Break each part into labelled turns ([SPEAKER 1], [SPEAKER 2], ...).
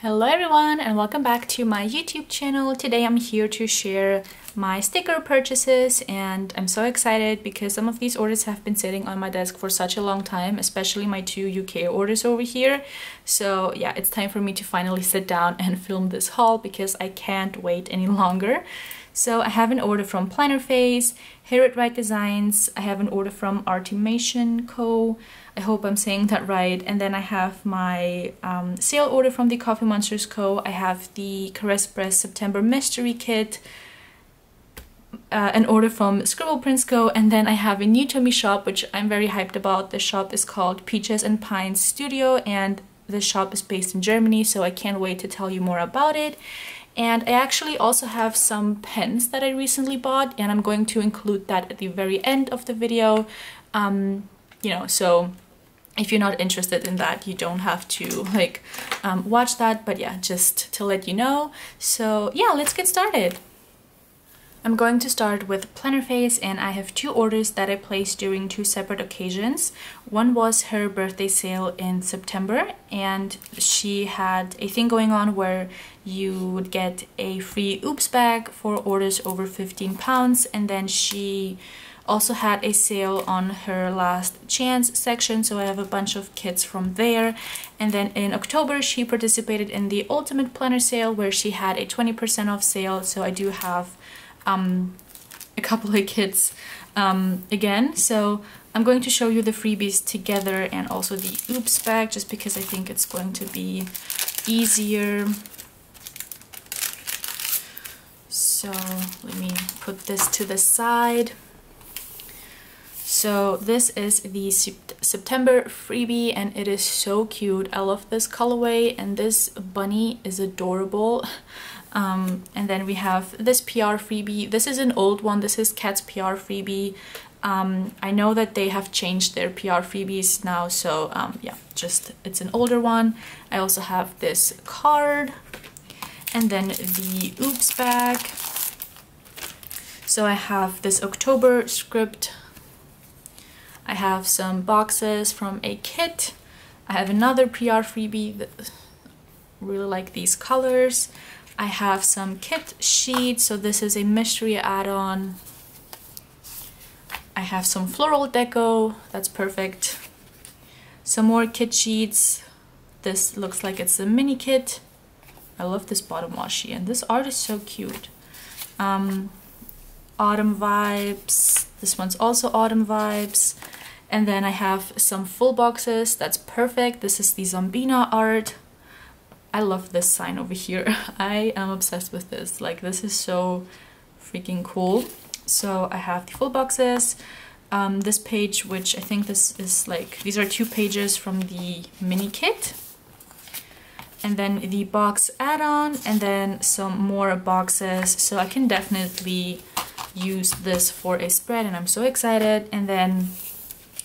[SPEAKER 1] Hello everyone and welcome back to my YouTube channel. Today I'm here to share my sticker purchases and I'm so excited because some of these orders have been sitting on my desk for such a long time, especially my two UK orders over here. So yeah, it's time for me to finally sit down and film this haul because I can't wait any longer. So I have an order from Planner Face, Harriet Wright Designs, I have an order from Artimation Co. I hope I'm saying that right. And then I have my um, sale order from the Coffee Monsters Co. I have the Caress Press September Mystery Kit, uh, an order from Scribble Prints Co. And then I have a new to me shop, which I'm very hyped about. The shop is called Peaches and Pines Studio and the shop is based in Germany, so I can't wait to tell you more about it. And I actually also have some pens that I recently bought and I'm going to include that at the very end of the video. Um, you know, so if you're not interested in that, you don't have to like um, watch that. But yeah, just to let you know. So yeah, let's get started. I'm going to start with Planner Face and I have two orders that I placed during two separate occasions. One was her birthday sale in September and she had a thing going on where you would get a free oops bag for orders over 15 pounds and then she also had a sale on her last chance section so I have a bunch of kits from there and then in October she participated in the ultimate planner sale where she had a 20% off sale so I do have um, a couple of kits um, again. So I'm going to show you the freebies together and also the oops bag just because I think it's going to be easier. So let me put this to the side. So this is the September freebie and it is so cute. I love this colorway and this bunny is adorable. Um, and then we have this PR freebie. This is an old one. This is Cat's PR freebie. Um, I know that they have changed their PR freebies now, so um, yeah, just it's an older one. I also have this card and then the oops bag. So I have this October script. I have some boxes from a kit. I have another PR freebie that really like these colors. I have some kit sheets, so this is a mystery add-on. I have some floral deco, that's perfect. Some more kit sheets. This looks like it's a mini kit. I love this bottom washi and this art is so cute. Um, autumn vibes. This one's also autumn vibes. And then I have some full boxes. That's perfect. This is the Zombina art. I love this sign over here. I am obsessed with this. Like this is so freaking cool. So I have the full boxes, um, this page, which I think this is like, these are two pages from the mini kit. And then the box add-on and then some more boxes. So I can definitely use this for a spread and I'm so excited. And then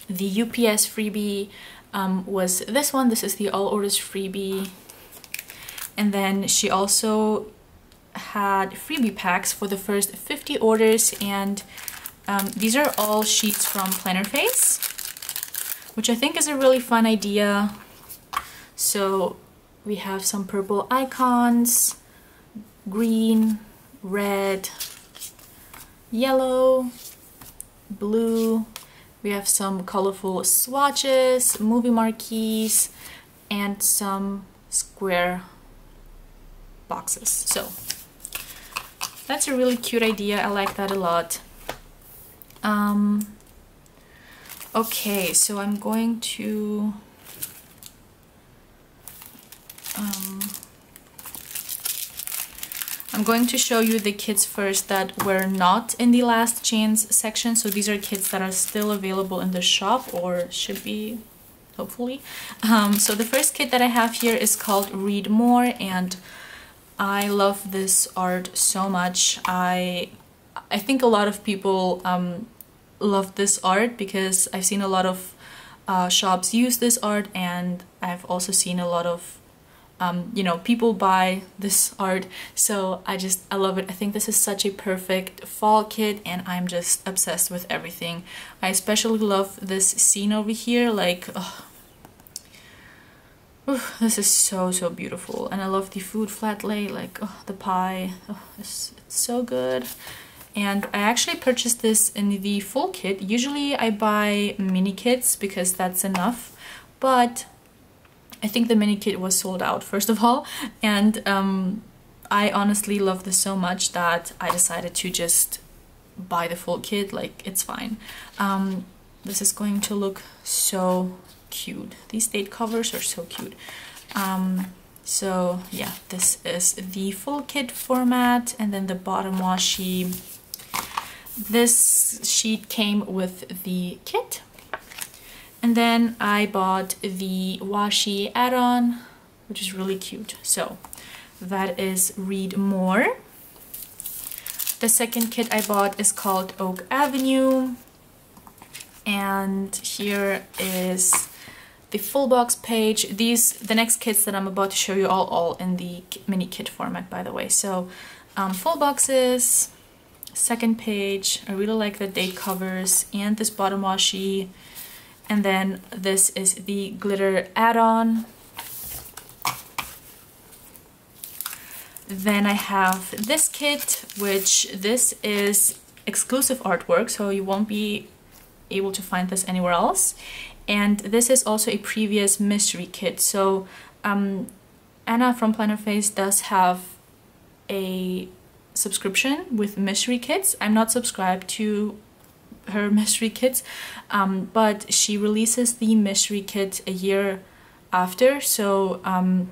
[SPEAKER 1] the UPS freebie um, was this one. This is the all orders freebie and then she also had freebie packs for the first 50 orders. And um, these are all sheets from Planner Face which I think is a really fun idea. So we have some purple icons green red yellow blue. We have some colorful swatches movie marquees and some square boxes. So that's a really cute idea. I like that a lot. Um, okay, so I'm going to um, I'm going to show you the kits first that were not in the last chance section. So these are kits that are still available in the shop or should be hopefully. Um, so the first kit that I have here is called Read More and I love this art so much. I I think a lot of people um, love this art because I've seen a lot of uh, shops use this art and I've also seen a lot of um, you know people buy this art. So I just I love it. I think this is such a perfect fall kit and I'm just obsessed with everything. I especially love this scene over here like Oof, this is so, so beautiful. And I love the food flat lay, like oh, the pie. Oh, it's, it's so good. And I actually purchased this in the full kit. Usually I buy mini kits because that's enough. But I think the mini kit was sold out, first of all. And um, I honestly love this so much that I decided to just buy the full kit. Like, it's fine. Um, this is going to look so cute. These date covers are so cute. Um, so yeah, this is the full kit format and then the bottom washi. This sheet came with the kit. And then I bought the washi add-on, which is really cute. So that is Read More. The second kit I bought is called Oak Avenue. And here is the full box page. These, the next kits that I'm about to show you all, all in the mini kit format, by the way. So um, full boxes, second page. I really like the date covers and this bottom washi. And then this is the glitter add-on. Then I have this kit, which this is exclusive artwork, so you won't be able to find this anywhere else and this is also a previous mystery kit. So um, Anna from Planner Face does have a subscription with mystery kits. I'm not subscribed to her mystery kits um, but she releases the mystery kit a year after. So um,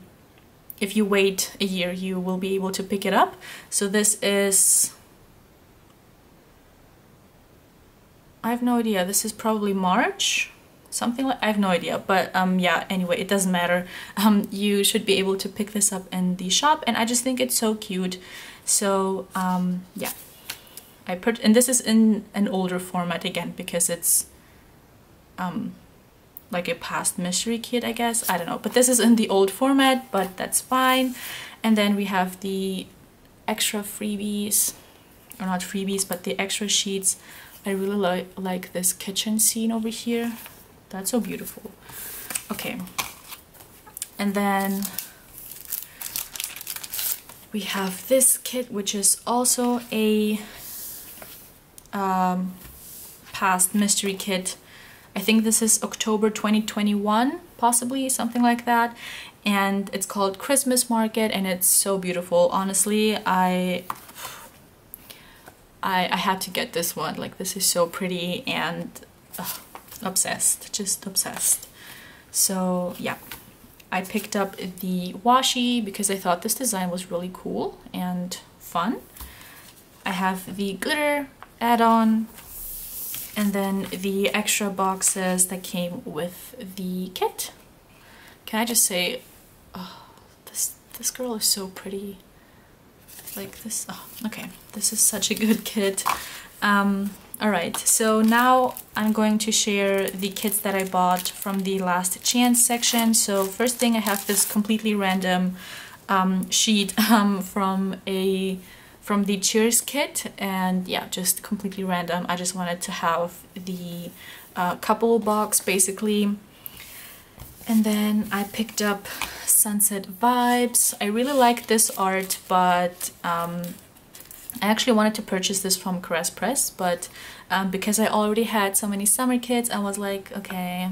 [SPEAKER 1] if you wait a year you will be able to pick it up. So this is I have no idea. This is probably March something like I have no idea but um yeah anyway it doesn't matter. Um you should be able to pick this up in the shop and I just think it's so cute. So um yeah. I put and this is in an older format again because it's um like a past mystery kit I guess. I don't know. But this is in the old format but that's fine. And then we have the extra freebies or not freebies but the extra sheets. I really like like this kitchen scene over here that's so beautiful. Okay. And then we have this kit, which is also a um, past mystery kit. I think this is October 2021, possibly, something like that. And it's called Christmas Market and it's so beautiful. Honestly, I I, I had to get this one. Like, this is so pretty and obsessed, just obsessed. So yeah, I picked up the washi because I thought this design was really cool and fun. I have the glitter add-on and then the extra boxes that came with the kit. Can I just say, oh, this, this girl is so pretty. Like this, oh, okay, this is such a good kit. Um, Alright, so now I'm going to share the kits that I bought from the last chance section. So first thing I have this completely random um, sheet um, from a from the Cheers kit and yeah, just completely random. I just wanted to have the uh, couple box basically. And then I picked up Sunset Vibes. I really like this art, but um, I actually wanted to purchase this from Caress Press, but um, because I already had so many summer kits, I was like, okay,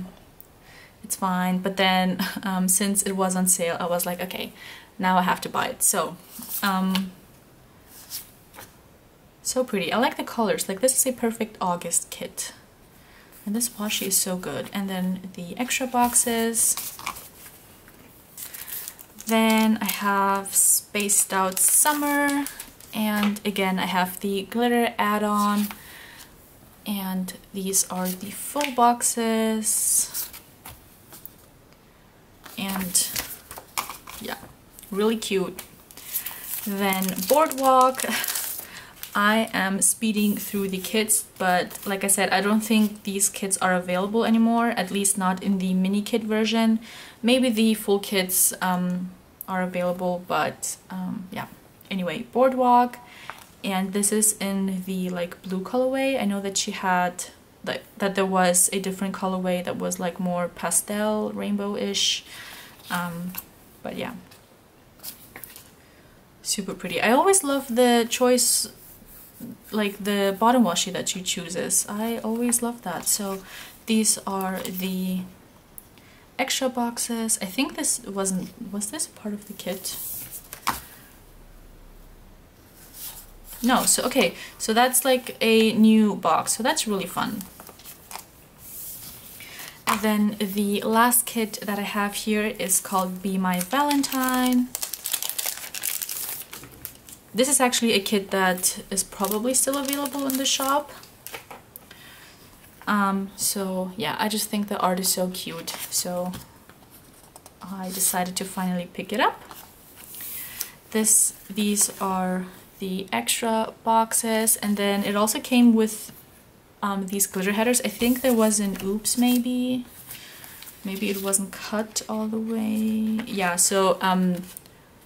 [SPEAKER 1] it's fine. But then um, since it was on sale, I was like, okay, now I have to buy it. So, um, so pretty. I like the colors. Like this is a perfect August kit. And this washi is so good. And then the extra boxes. Then I have Spaced Out Summer and again I have the glitter add-on. And these are the full boxes. And yeah really cute. Then boardwalk. I am speeding through the kits but like I said I don't think these kits are available anymore at least not in the mini kit version. Maybe the full kits um, are available but um, yeah anyway boardwalk and this is in the like blue colorway i know that she had like that there was a different colorway that was like more pastel rainbow-ish Um, but yeah. Super pretty. I always love the choice, like the bottom washi that she chooses. I always love that. So these are the extra boxes. I think this wasn't, was this part of the kit? No, so okay, so that's like a new box, so that's really fun. And then the last kit that I have here is called Be My Valentine. This is actually a kit that is probably still available in the shop. Um, so yeah, I just think the art is so cute. So I decided to finally pick it up. This, these are the extra boxes and then it also came with um, these glitter headers. I think there was an oops maybe. Maybe it wasn't cut all the way. Yeah, so um,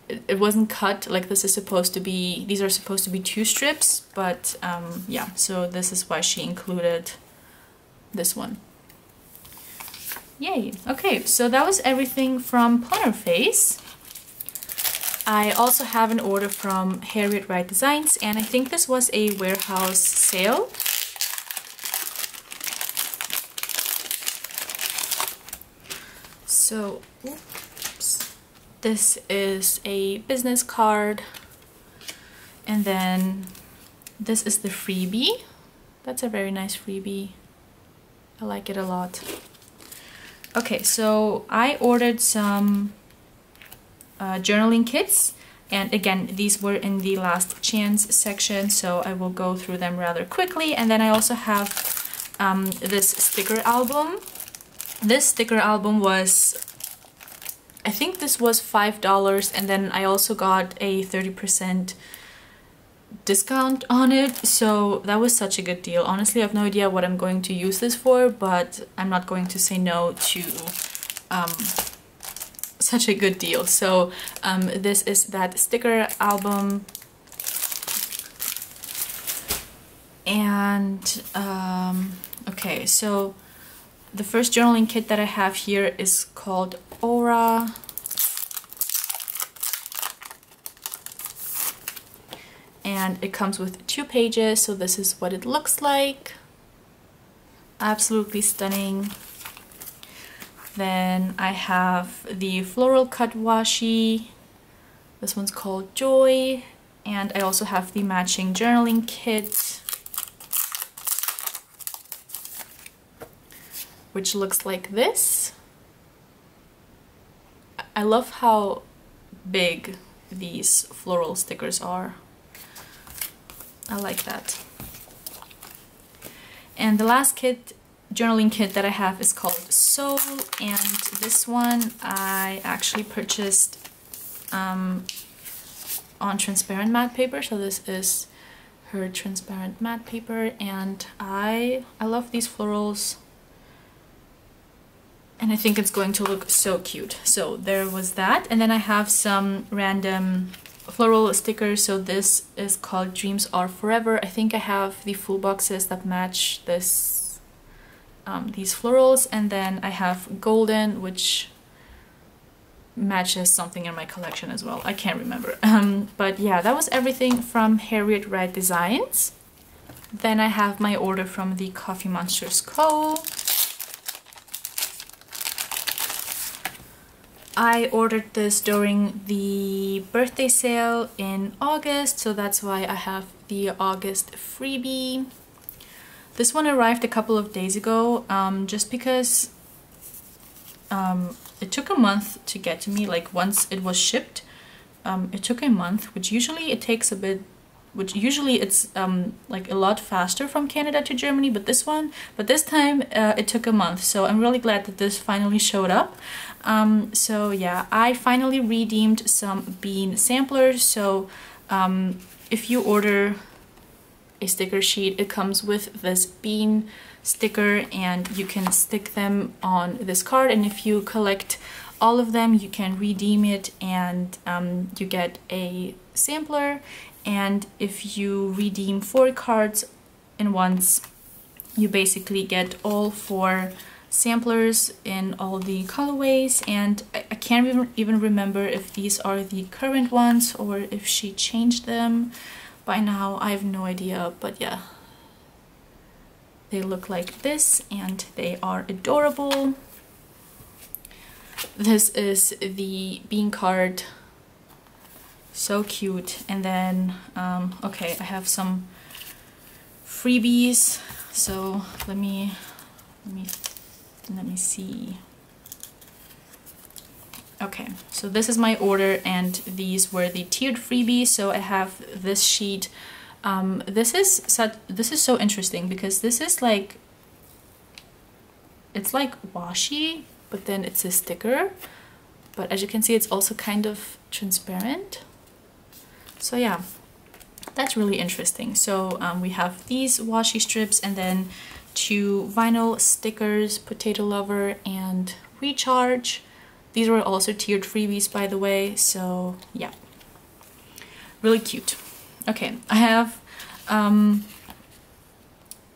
[SPEAKER 1] it, it wasn't cut like this is supposed to be, these are supposed to be two strips, but um, yeah, so this is why she included this one. Yay! Okay, so that was everything from Planner Face. I also have an order from Harriet Wright Designs and I think this was a warehouse sale. So, oops. this is a business card and then this is the freebie. That's a very nice freebie. I like it a lot. Okay, so I ordered some uh, journaling kits. And again these were in the last chance section so I will go through them rather quickly. And then I also have um, this sticker album. This sticker album was I think this was five dollars and then I also got a 30% discount on it. So that was such a good deal. Honestly I have no idea what I'm going to use this for but I'm not going to say no to um, such a good deal. So um, this is that sticker album. And um, okay, so the first journaling kit that I have here is called Aura. And it comes with two pages, so this is what it looks like. Absolutely stunning. Then I have the floral cut washi. This one's called Joy. And I also have the matching journaling kit. Which looks like this. I love how big these floral stickers are. I like that. And the last kit journaling kit that I have is called Soul and this one I actually purchased um, on transparent matte paper. So this is her transparent matte paper and I I love these florals. And I think it's going to look so cute. So there was that. And then I have some random floral stickers. So this is called dreams are forever. I think I have the full boxes that match this um, these florals and then I have golden which matches something in my collection as well. I can't remember. Um, but yeah that was everything from Harriet Wright Designs. Then I have my order from the Coffee Monsters Co. I ordered this during the birthday sale in August so that's why I have the August freebie this one arrived a couple of days ago um, just because um, it took a month to get to me like once it was shipped um, it took a month which usually it takes a bit which usually it's um, like a lot faster from Canada to Germany but this one but this time uh, it took a month so I'm really glad that this finally showed up. Um, so yeah I finally redeemed some bean samplers so um, if you order a sticker sheet. It comes with this bean sticker and you can stick them on this card. And if you collect all of them you can redeem it and um, you get a sampler. And if you redeem four cards in once you basically get all four samplers in all the colorways. And I, I can't even, even remember if these are the current ones or if she changed them by now I have no idea but yeah. They look like this and they are adorable. This is the bean card so cute. And then um, okay I have some freebies. So let me let me let me see okay so this is my order and these were the tiered freebies so I have this sheet. Um, this is such this is so interesting because this is like it's like washi but then it's a sticker. But as you can see it's also kind of transparent. So yeah that's really interesting. So um, we have these washi strips and then two vinyl stickers potato lover and recharge these were also tiered freebies by the way so yeah really cute okay I have um,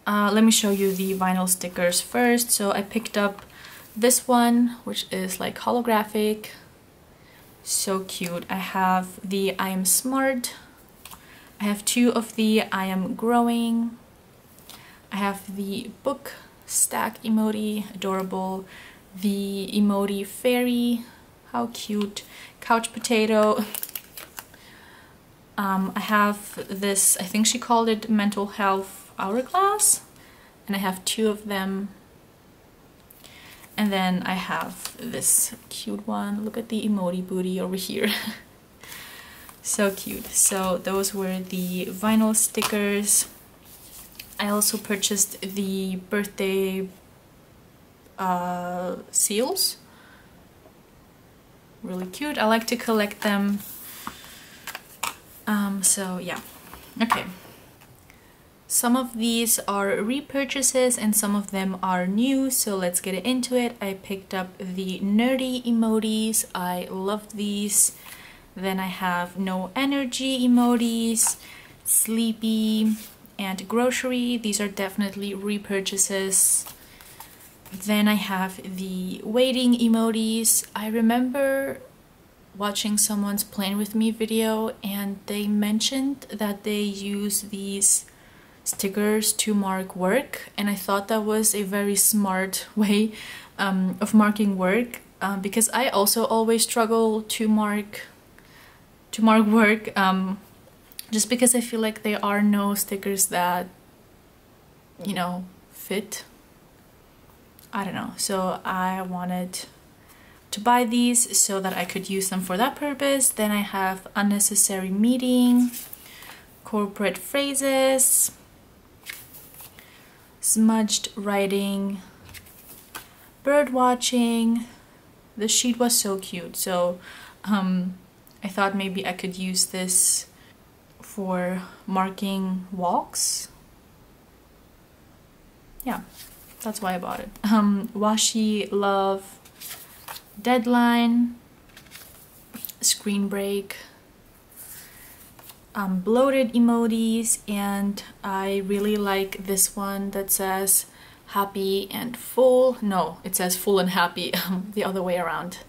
[SPEAKER 1] uh, let me show you the vinyl stickers first so I picked up this one which is like holographic so cute. I have the I am smart. I have two of the I am growing. I have the book stack emoji, adorable. The emoji fairy, how cute. Couch potato. Um, I have this, I think she called it mental health hourglass. And I have two of them and then I have this cute one. Look at the emoji booty over here. so cute. So those were the vinyl stickers. I also purchased the birthday uh, seals. Really cute. I like to collect them. Um, so yeah. Okay, some of these are repurchases and some of them are new, so let's get into it. I picked up the nerdy emojis. I love these. Then I have no energy emojis, sleepy, and grocery. These are definitely repurchases. Then I have the waiting emojis. I remember watching someone's playing with me video and they mentioned that they use these stickers to mark work and I thought that was a very smart way um, of marking work um, because I also always struggle to mark to mark work um, just because I feel like there are no stickers that you know fit I don't know so I wanted to buy these so that I could use them for that purpose then I have unnecessary meeting corporate phrases smudged writing, bird watching. The sheet was so cute, so um, I thought maybe I could use this for marking walks. Yeah, that's why I bought it. Um, washi Love, Deadline, Screen Break, um, bloated emojis and I really like this one that says happy and full. No, it says full and happy the other way around.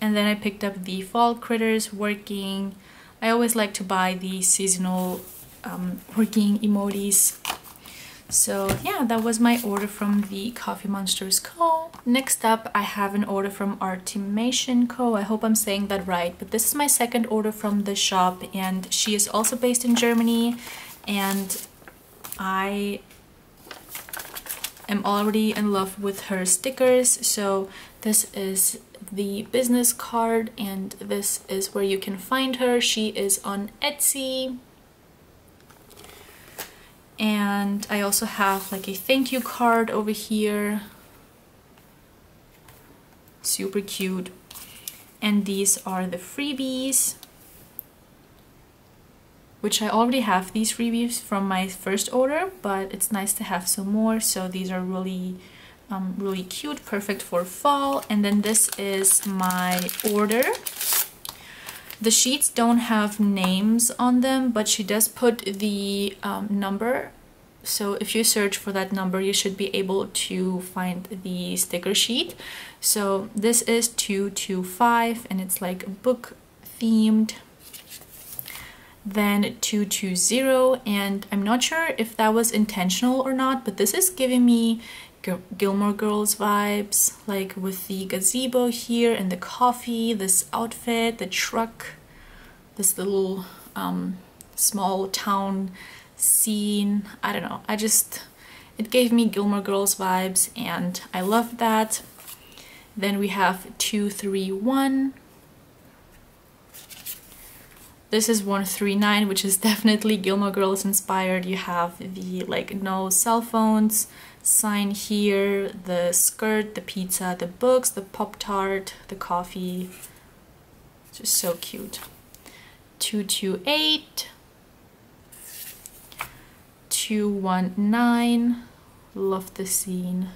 [SPEAKER 1] And then I picked up the fall critters working. I always like to buy the seasonal um, working emojis so yeah, that was my order from the Coffee Monsters Co. Next up, I have an order from Artimation Co. I hope I'm saying that right, but this is my second order from the shop and she is also based in Germany and I am already in love with her stickers. So this is the business card and this is where you can find her. She is on Etsy and I also have like a thank you card over here. Super cute. And these are the freebies which I already have these freebies from my first order but it's nice to have some more. So these are really um, really cute perfect for fall. And then this is my order the sheets don't have names on them, but she does put the um, number. So if you search for that number you should be able to find the sticker sheet. So this is 225 and it's like book themed. Then 220 and I'm not sure if that was intentional or not but this is giving me Gilmore Girls vibes like with the gazebo here and the coffee this outfit the truck this little um, small town scene. I don't know. I just it gave me Gilmore Girls vibes and I love that. Then we have 231 this is 139, which is definitely Gilmore Girls inspired. You have the like no cell phones sign here, the skirt, the pizza, the books, the Pop-Tart, the coffee. It's Just so cute. 228, 219, love the scene.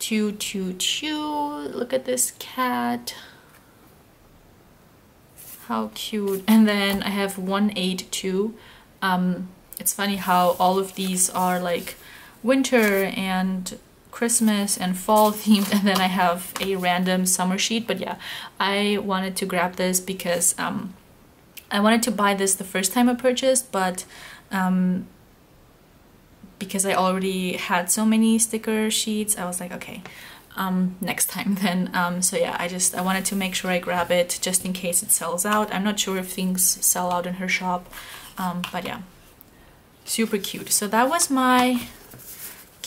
[SPEAKER 1] 222, look at this cat how cute and then I have 182 um, it's funny how all of these are like winter and Christmas and fall themed and then I have a random summer sheet but yeah I wanted to grab this because um, I wanted to buy this the first time I purchased but um, because I already had so many sticker sheets I was like okay um, next time then. Um, so yeah, I just, I wanted to make sure I grab it just in case it sells out. I'm not sure if things sell out in her shop, um, but yeah, super cute. So that was my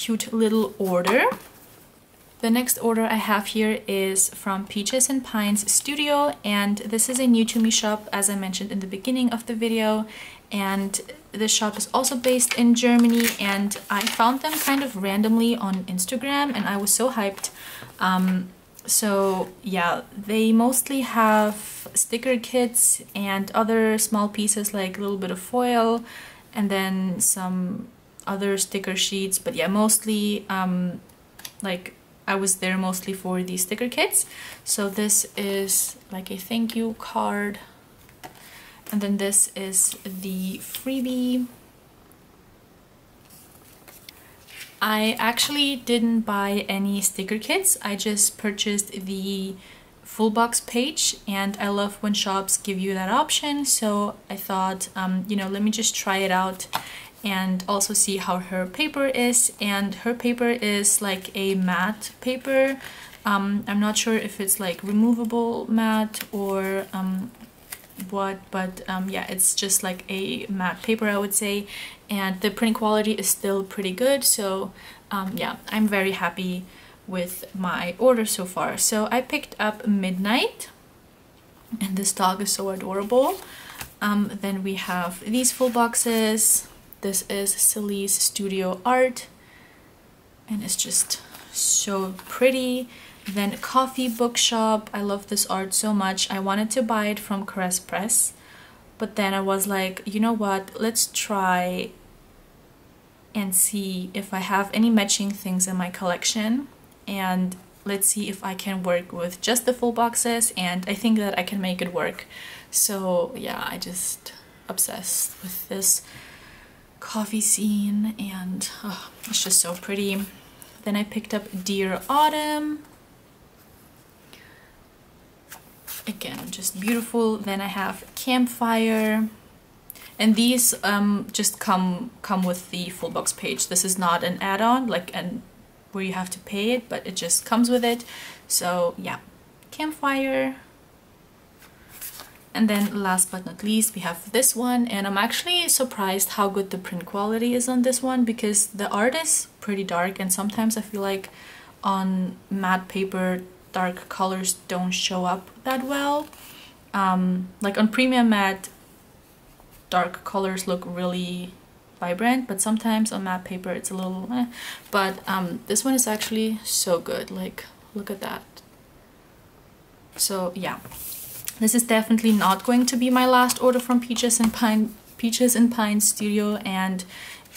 [SPEAKER 1] cute little order. The next order I have here is from Peaches and Pines Studio and this is a new to me shop as I mentioned in the beginning of the video and this shop is also based in Germany and I found them kind of randomly on Instagram and I was so hyped. Um, so yeah, they mostly have sticker kits and other small pieces like a little bit of foil and then some other sticker sheets but yeah mostly um, like I was there mostly for the sticker kits so this is like a thank you card and then this is the freebie. I actually didn't buy any sticker kits. I just purchased the full box page and I love when shops give you that option. So I thought, um, you know, let me just try it out and also see how her paper is. And her paper is like a matte paper. Um, I'm not sure if it's like removable matte or um, what but um, yeah it's just like a matte paper I would say and the print quality is still pretty good so um, yeah I'm very happy with my order so far so I picked up Midnight and this dog is so adorable um, then we have these full boxes this is Celie's Studio Art and it's just so pretty then Coffee Bookshop. I love this art so much. I wanted to buy it from Caress Press. But then I was like, you know what? Let's try and see if I have any matching things in my collection. And let's see if I can work with just the full boxes. And I think that I can make it work. So yeah, I just obsessed with this coffee scene and oh, it's just so pretty. Then I picked up Dear Autumn. Again just beautiful. Then I have campfire. And these um, just come come with the full box page. This is not an add-on like and where you have to pay it but it just comes with it. So yeah. Campfire and then last but not least we have this one and I'm actually surprised how good the print quality is on this one because the art is pretty dark and sometimes I feel like on matte paper dark colors don't show up that well. Um, like on premium matte, dark colors look really vibrant, but sometimes on matte paper it's a little eh. But um, this one is actually so good, like look at that. So yeah, this is definitely not going to be my last order from Peaches and Pine Peaches and Pine Studio and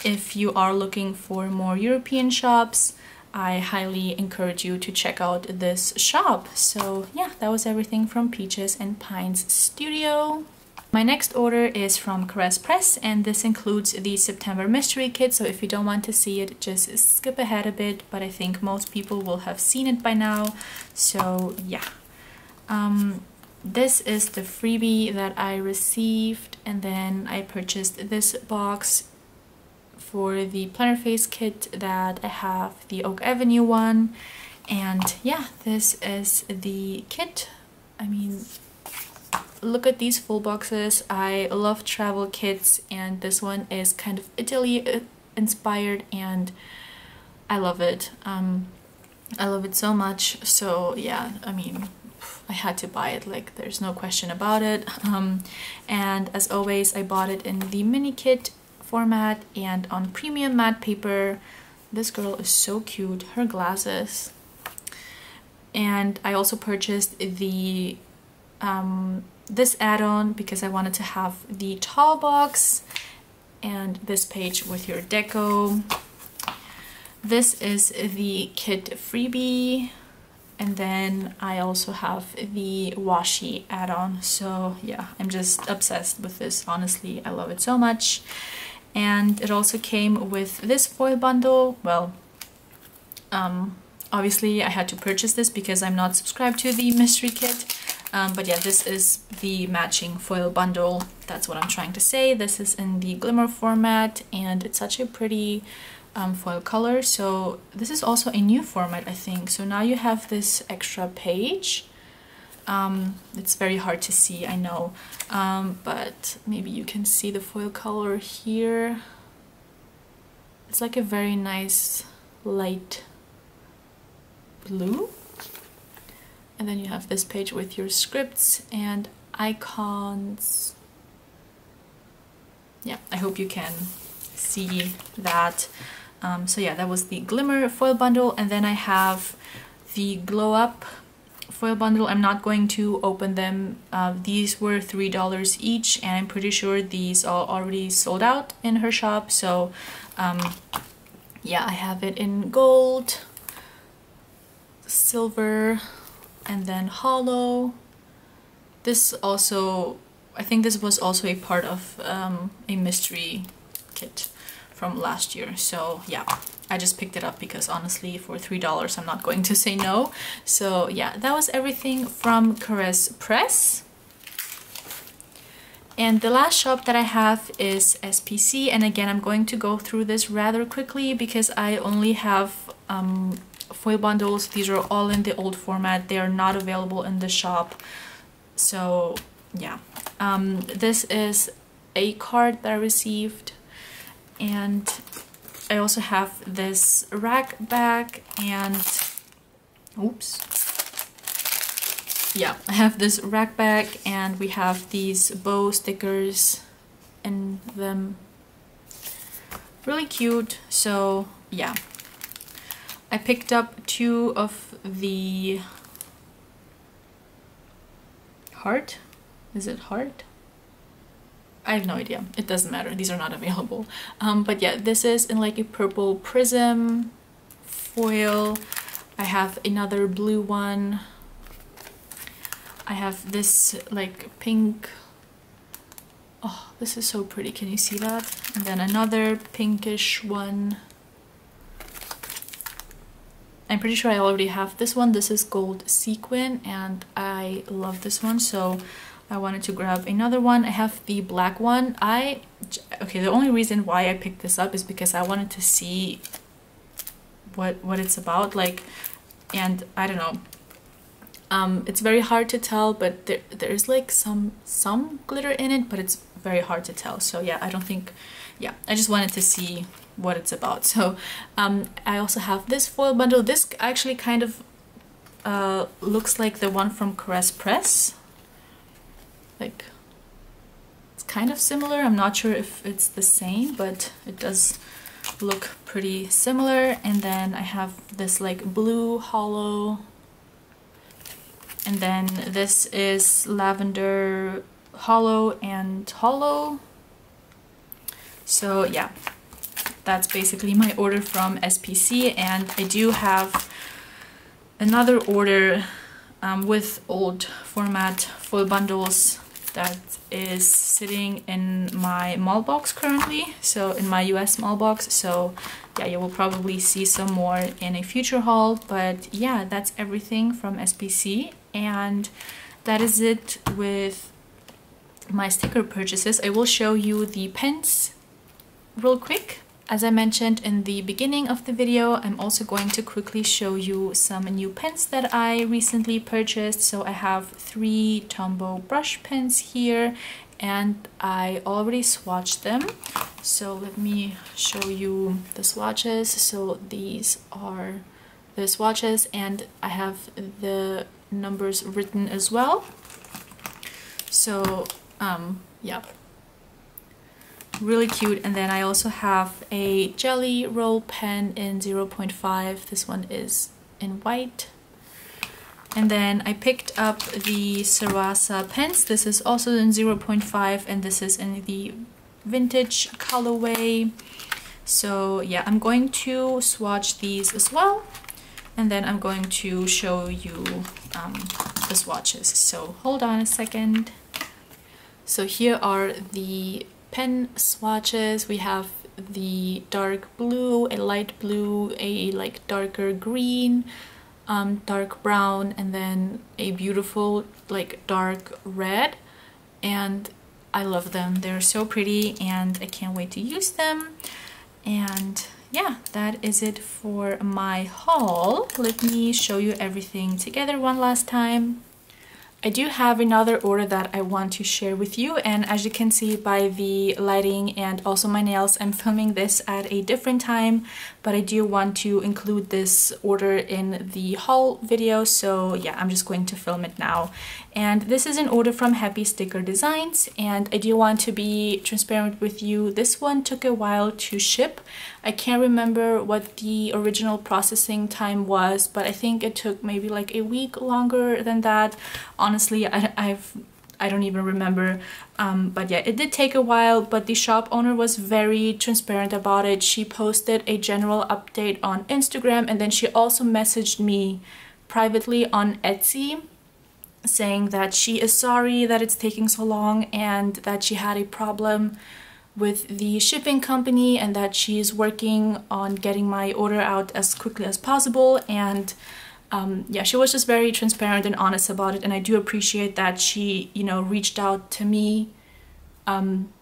[SPEAKER 1] if you are looking for more European shops, I highly encourage you to check out this shop. So yeah, that was everything from Peaches and Pines Studio. My next order is from Caress Press and this includes the September mystery kit so if you don't want to see it just skip ahead a bit but I think most people will have seen it by now so yeah. Um, this is the freebie that I received and then I purchased this box for the planner face kit that I have the Oak Avenue one and yeah this is the kit I mean look at these full boxes. I love travel kits and this one is kind of Italy uh, inspired and I love it. Um, I love it so much. So yeah, I mean, I had to buy it, like there's no question about it. Um, and as always, I bought it in the mini kit format and on premium matte paper. This girl is so cute, her glasses. And I also purchased the um, this add-on because I wanted to have the tall box and this page with your deco. This is the kit freebie and then I also have the washi add-on. So yeah I'm just obsessed with this. Honestly I love it so much. And it also came with this foil bundle. Well um, obviously I had to purchase this because I'm not subscribed to the mystery kit. Um, but yeah, this is the matching foil bundle. That's what I'm trying to say. This is in the glimmer format and it's such a pretty um, foil color. So this is also a new format, I think. So now you have this extra page. Um, it's very hard to see, I know, um, but maybe you can see the foil color here. It's like a very nice light blue and then you have this page with your scripts and icons yeah I hope you can see that um, so yeah that was the glimmer foil bundle and then I have the glow up foil bundle. I'm not going to open them. Uh, these were three dollars each and I'm pretty sure these are already sold out in her shop. So um, yeah I have it in gold silver and then hollow. This also, I think this was also a part of um, a mystery kit from last year. So yeah, I just picked it up because honestly for $3 I'm not going to say no. So yeah, that was everything from Caress Press. And the last shop that I have is SPC and again I'm going to go through this rather quickly because I only have um, foil bundles. These are all in the old format. They are not available in the shop. So yeah, um, this is a card that I received and I also have this rack bag and oops yeah I have this rack bag and we have these bow stickers in them really cute so yeah I picked up two of the heart. Is it heart? I have no idea. It doesn't matter. These are not available. Um, but yeah, this is in like a purple prism foil. I have another blue one. I have this like pink. Oh, this is so pretty. Can you see that? And then another pinkish one. I'm pretty sure I already have this one. This is gold sequin and I love this one so I wanted to grab another one. I have the black one. I okay, the only reason why I picked this up is because I wanted to see what what it's about like and I don't know. Um it's very hard to tell but there there's like some some glitter in it but it's very hard to tell. So yeah, I don't think yeah, I just wanted to see what it's about. So um, I also have this foil bundle. This actually kind of uh, looks like the one from Caress Press. Like, it's kind of similar. I'm not sure if it's the same, but it does look pretty similar. And then I have this like blue hollow. And then this is lavender hollow and hollow. So yeah, that's basically my order from SPC and I do have another order um, with old format foil bundles that is sitting in my Maulbox currently so in my US Maulbox so yeah you will probably see some more in a future haul but yeah that's everything from SPC and that is it with my sticker purchases. I will show you the pens real quick as I mentioned in the beginning of the video, I'm also going to quickly show you some new pens that I recently purchased. So I have three Tombow brush pens here and I already swatched them. So let me show you the swatches. So these are the swatches and I have the numbers written as well. So um, yeah, really cute. And then I also have a Gelly Roll pen in 0.5 this one is in white. And then I picked up the Sarasa pens. This is also in 0.5 and this is in the vintage colorway. So yeah I'm going to swatch these as well and then I'm going to show you um, the swatches. So hold on a second. So here are the pen swatches. We have the dark blue, a light blue, a like darker green, um, dark brown, and then a beautiful like dark red. And I love them. They're so pretty and I can't wait to use them. And yeah, that is it for my haul. Let me show you everything together one last time. I do have another order that I want to share with you and as you can see by the lighting and also my nails I'm filming this at a different time but I do want to include this order in the haul video so yeah I'm just going to film it now and this is an order from Happy Sticker Designs and I do want to be transparent with you. This one took a while to ship. I can't remember what the original processing time was, but I think it took maybe like a week longer than that. Honestly, I, I've I don't even remember. Um, but yeah, it did take a while, but the shop owner was very transparent about it. She posted a general update on Instagram and then she also messaged me privately on Etsy saying that she is sorry that it's taking so long and that she had a problem with the shipping company and that she is working on getting my order out as quickly as possible and um, yeah she was just very transparent and honest about it and I do appreciate that she you know reached out to me um,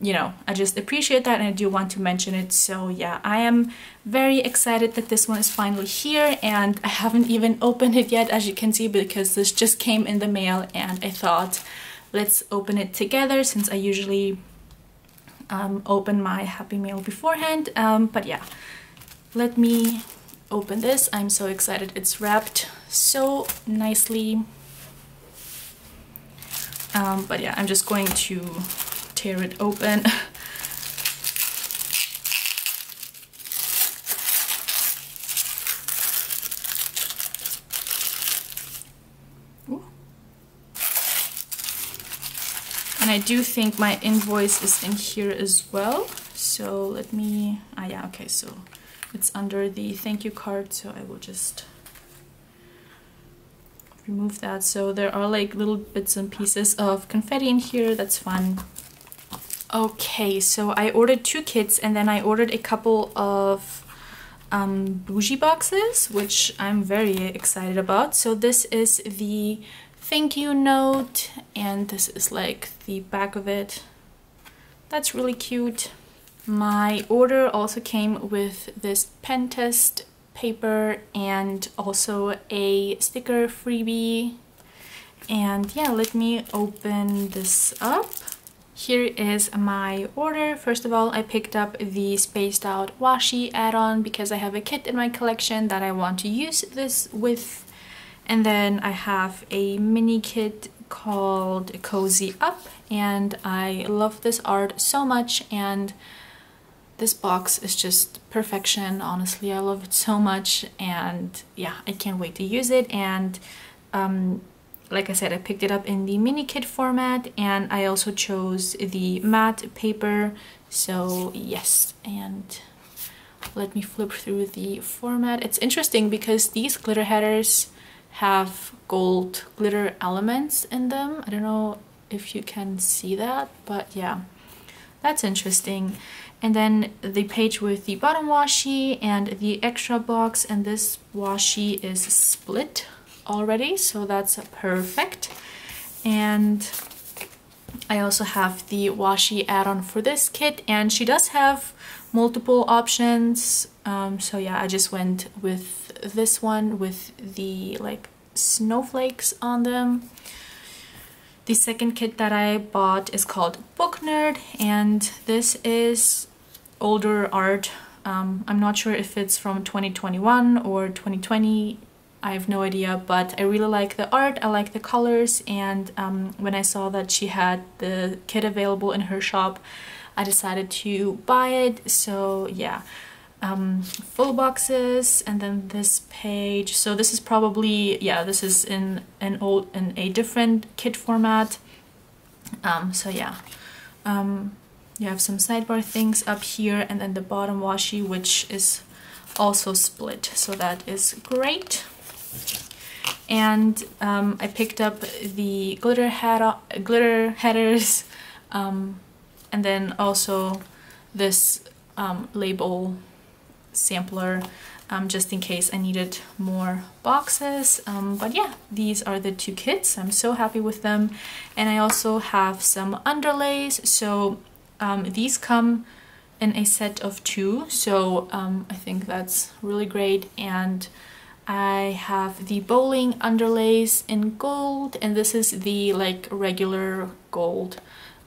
[SPEAKER 1] you know, I just appreciate that and I do want to mention it. So yeah, I am very excited that this one is finally here and I haven't even opened it yet as you can see because this just came in the mail and I thought let's open it together since I usually um, open my Happy Mail beforehand. Um, but yeah, let me open this. I'm so excited. It's wrapped so nicely. Um, but yeah, I'm just going to tear it open. And I do think my invoice is in here as well. So let me, ah yeah, okay, so it's under the thank you card, so I will just remove that. So there are like little bits and pieces of confetti in here, that's fun. Okay, so I ordered two kits and then I ordered a couple of um, bougie boxes, which I'm very excited about. So this is the thank you note and this is like the back of it. That's really cute. My order also came with this pen test paper and also a sticker freebie. And yeah, let me open this up. Here is my order. First of all, I picked up the Spaced Out Washi add-on because I have a kit in my collection that I want to use this with. And then I have a mini kit called Cozy Up and I love this art so much and this box is just perfection honestly I love it so much and yeah I can't wait to use it and um, like I said, I picked it up in the mini kit format and I also chose the matte paper. So yes, and let me flip through the format. It's interesting because these glitter headers have gold glitter elements in them. I don't know if you can see that but yeah that's interesting. And then the page with the bottom washi and the extra box and this washi is split already so that's perfect. And I also have the washi add-on for this kit and she does have multiple options. Um, so yeah I just went with this one with the like snowflakes on them the second kit that I bought is called Book Nerd and this is older art. Um, I'm not sure if it's from 2021 or 2020. I have no idea, but I really like the art, I like the colors, and um, when I saw that she had the kit available in her shop, I decided to buy it, so yeah um, full boxes and then this page. So this is probably yeah this is in an old in a different kit format. Um, so yeah. Um, you have some sidebar things up here and then the bottom washi which is also split. So that is great. And um, I picked up the glitter head glitter headers um, and then also this um, label sampler um, just in case I needed more boxes. Um, but yeah, these are the two kits. I'm so happy with them. And I also have some underlays. So um, these come in a set of two. So um, I think that's really great. And I have the bowling underlays in gold. And this is the like regular gold.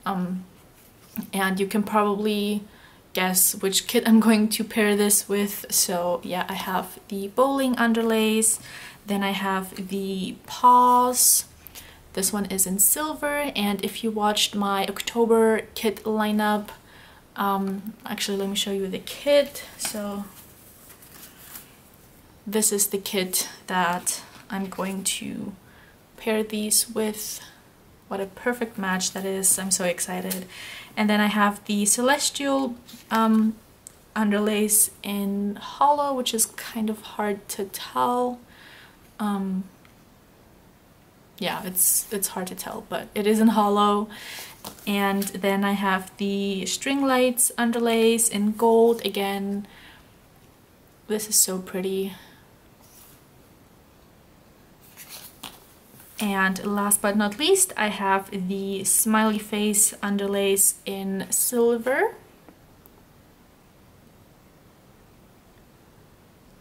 [SPEAKER 1] Um, and you can probably guess which kit I'm going to pair this with. So yeah, I have the bowling underlays, then I have the paws. This one is in silver, and if you watched my October kit lineup, um, actually let me show you the kit. So this is the kit that I'm going to pair these with. What a perfect match that is. I'm so excited. And then I have the Celestial um, underlays in hollow, which is kind of hard to tell. Um, yeah, it's it's hard to tell, but it is in hollow. And then I have the string lights underlays in gold again. This is so pretty. And last but not least, I have the smiley face underlays in silver.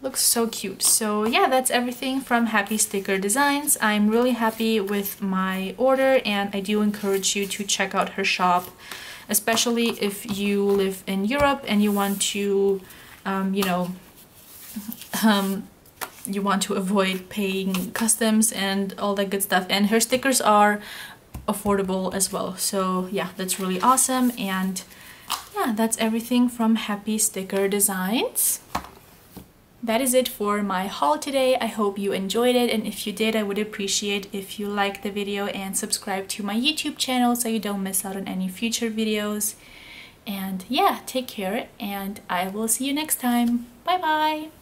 [SPEAKER 1] Looks so cute. So yeah, that's everything from Happy Sticker Designs. I'm really happy with my order and I do encourage you to check out her shop, especially if you live in Europe and you want to, um, you know, um, you want to avoid paying customs and all that good stuff and her stickers are affordable as well so yeah that's really awesome and yeah that's everything from happy sticker designs that is it for my haul today. I hope you enjoyed it and if you did I would appreciate if you like the video and subscribe to my YouTube channel so you don't miss out on any future videos. And yeah, take care and I will see you next time. Bye bye!